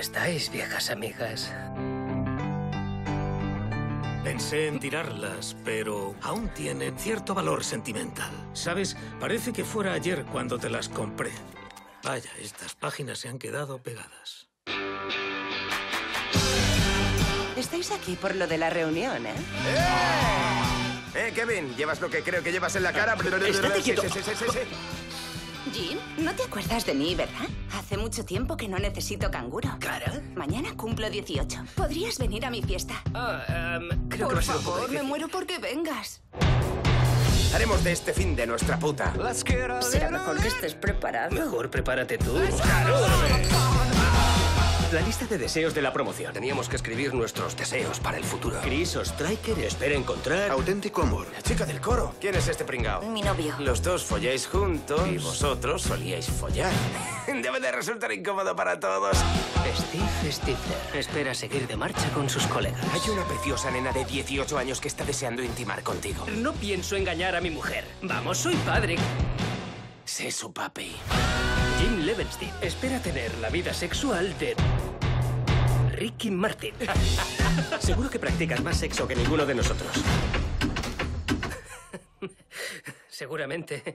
estáis, viejas amigas? Pensé en tirarlas, pero aún tienen cierto valor sentimental. ¿Sabes? Parece que fuera ayer cuando te las compré. Vaya, estas páginas se han quedado pegadas. Estáis aquí por lo de la reunión, ¿eh? Eh, Kevin, ¿llevas lo que creo que llevas en la cara? Estate Sí, quieto. sí, sí. Jim, no te acuerdas de mí, ¿verdad? Hace mucho tiempo que no necesito canguro. ¿Cara? Mañana cumplo 18. ¿Podrías venir a mi fiesta? Ah, em, creo que Por poco favor, me muero porque vengas. Haremos de este fin de nuestra puta. Será mejor que estés preparado. Mejor prepárate tú. La lista de deseos de la promoción. Teníamos que escribir nuestros deseos para el futuro. Chris o Striker espera encontrar... Auténtico amor. La chica del coro. ¿Quién es este pringao? Mi novio. Los dos folláis juntos y vosotros solíais follar. Debe de resultar incómodo para todos. Steve Stifler espera seguir de marcha con sus colegas. Hay una preciosa nena de 18 años que está deseando intimar contigo. No pienso engañar a mi mujer. Vamos, soy padre. Sé su papi. Jim Levenstein espera tener la vida sexual de Ricky Martin. Seguro que practicas más sexo que ninguno de nosotros. Seguramente.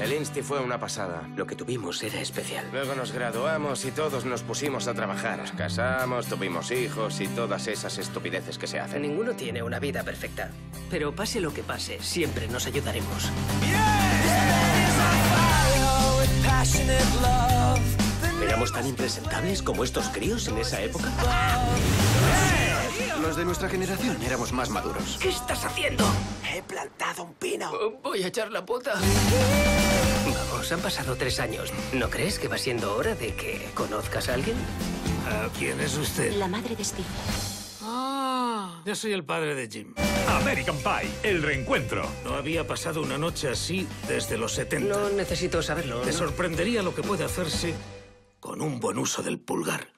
El Insti fue una pasada. Lo que tuvimos era especial. Luego nos graduamos y todos nos pusimos a trabajar. Nos casamos, tuvimos hijos y todas esas estupideces que se hacen. Ninguno tiene una vida perfecta. Pero pase lo que pase, siempre nos ayudaremos. ¿Éramos tan impresentables como estos críos en esa época? Los de nuestra generación éramos más maduros. ¿Qué estás haciendo? He plantado un pino. Voy a echar la puta. Vamos, han pasado tres años. ¿No crees que va siendo hora de que conozcas a alguien? Ah, ¿Quién es usted? La madre de Steve. Yo soy el padre de Jim. American Pie, el reencuentro. No había pasado una noche así desde los 70. No necesito saberlo. Te ¿no? sorprendería lo que puede hacerse con un buen uso del pulgar.